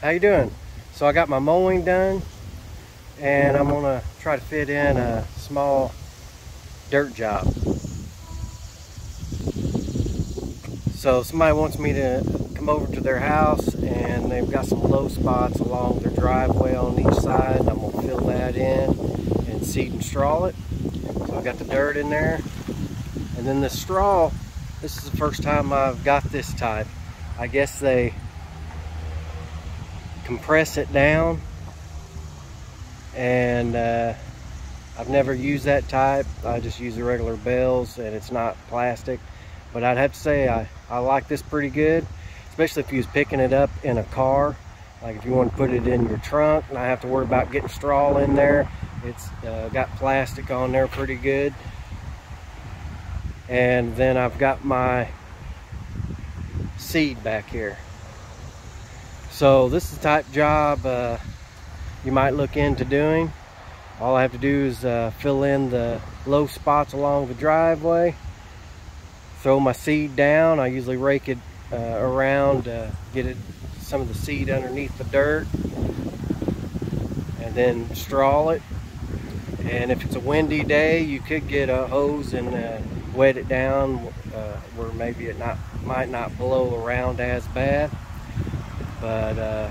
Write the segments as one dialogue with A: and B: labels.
A: how you doing? So I got my mowing done and I'm gonna try to fit in a small dirt job. So somebody wants me to come over to their house and they've got some low spots along their driveway on each side. I'm gonna fill that in and seed and straw it. So I got the dirt in there. And then the straw, this is the first time I've got this type. I guess they compress it down and uh, I've never used that type. I just use the regular bells and it's not plastic. But I'd have to say I, I like this pretty good, especially if you was picking it up in a car. Like if you want to put it in your trunk and I have to worry about getting straw in there. It's uh, got plastic on there pretty good. And then I've got my seed back here. So this is the type job uh, you might look into doing. All I have to do is uh, fill in the low spots along the driveway, throw my seed down. I usually rake it uh, around, get it some of the seed underneath the dirt, and then straw it. And if it's a windy day, you could get a hose and uh, wet it down uh, where maybe it not might not blow around as bad. But uh,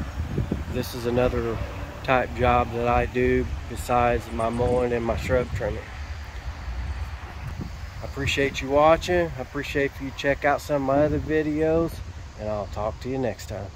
A: this is another type job that I do besides my mowing and my shrub trimming. I appreciate you watching. I appreciate you check out some of my other videos and I'll talk to you next time.